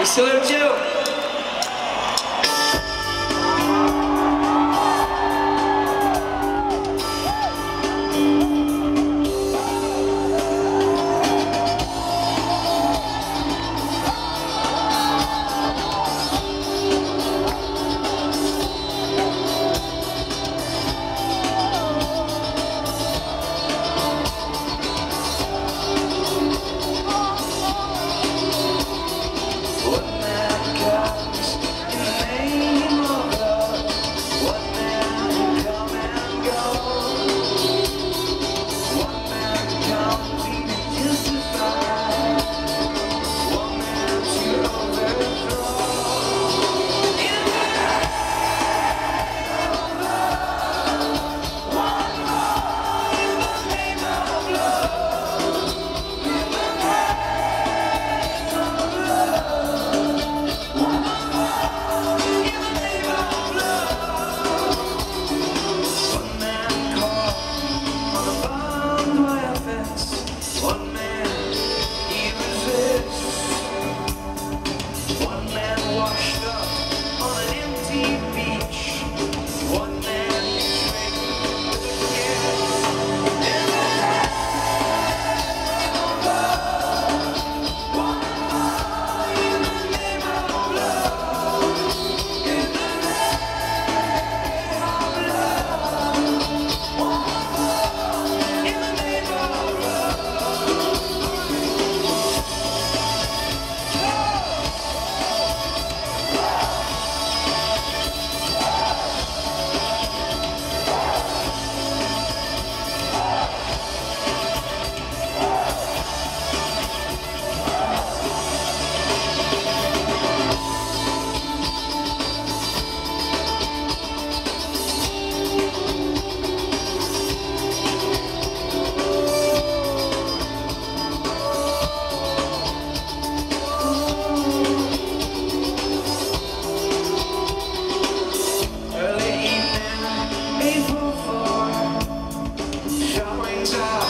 É o senhor Joe. change up.